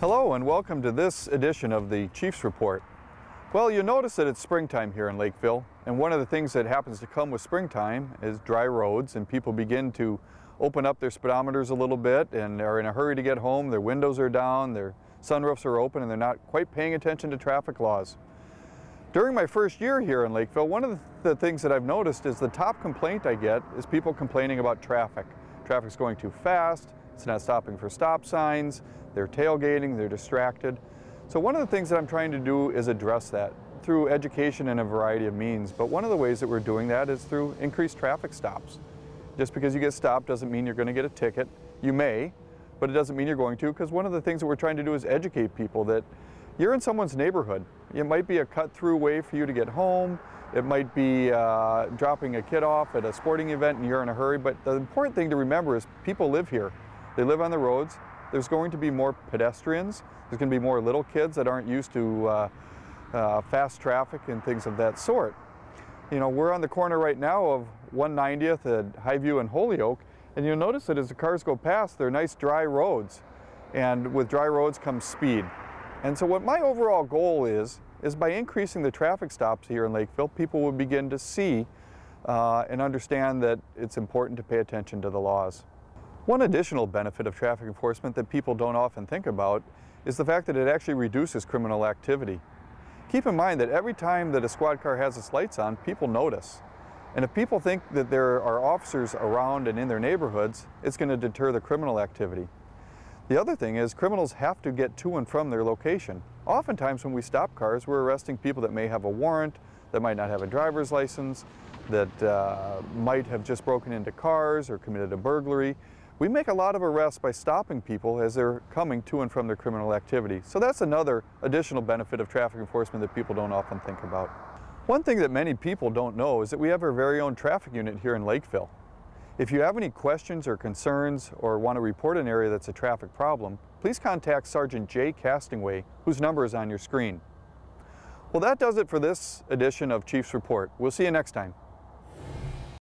Hello and welcome to this edition of the Chiefs Report. Well, you notice that it's springtime here in Lakeville, and one of the things that happens to come with springtime is dry roads, and people begin to open up their speedometers a little bit and are in a hurry to get home. Their windows are down, their sunroofs are open, and they're not quite paying attention to traffic laws. During my first year here in Lakeville, one of the things that I've noticed is the top complaint I get is people complaining about traffic. Traffic's going too fast, it's not stopping for stop signs, they're tailgating, they're distracted. So one of the things that I'm trying to do is address that through education in a variety of means. But one of the ways that we're doing that is through increased traffic stops. Just because you get stopped doesn't mean you're going to get a ticket. You may, but it doesn't mean you're going to because one of the things that we're trying to do is educate people that you're in someone's neighborhood. It might be a cut-through way for you to get home. It might be uh, dropping a kid off at a sporting event and you're in a hurry. But the important thing to remember is people live here. They live on the roads. There's going to be more pedestrians. There's going to be more little kids that aren't used to uh, uh, fast traffic and things of that sort. You know, we're on the corner right now of 190th at Highview and Holyoke, and you'll notice that as the cars go past, they're nice dry roads. And with dry roads comes speed. And so what my overall goal is, is by increasing the traffic stops here in Lakeville, people will begin to see uh, and understand that it's important to pay attention to the laws. One additional benefit of traffic enforcement that people don't often think about is the fact that it actually reduces criminal activity. Keep in mind that every time that a squad car has its lights on, people notice. And if people think that there are officers around and in their neighborhoods, it's going to deter the criminal activity. The other thing is criminals have to get to and from their location. Oftentimes when we stop cars, we're arresting people that may have a warrant, that might not have a driver's license, that uh, might have just broken into cars or committed a burglary. We make a lot of arrests by stopping people as they're coming to and from their criminal activity. So that's another additional benefit of traffic enforcement that people don't often think about. One thing that many people don't know is that we have our very own traffic unit here in Lakeville. If you have any questions or concerns or want to report an area that's a traffic problem, please contact Sergeant Jay Castingway, whose number is on your screen. Well, that does it for this edition of Chiefs Report. We'll see you next time.